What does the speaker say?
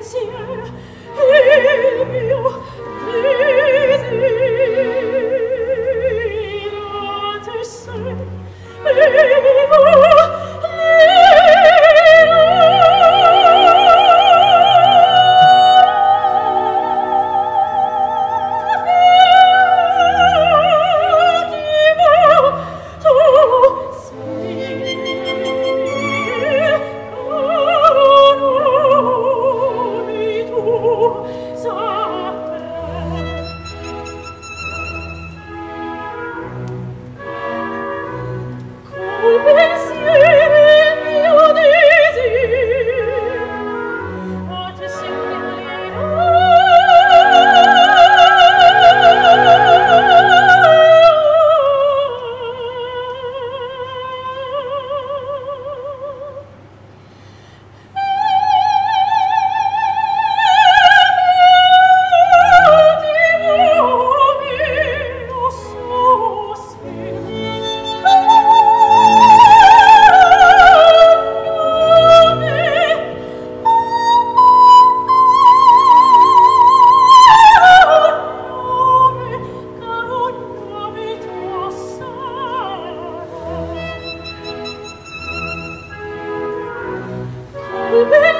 pensier il mio Oh.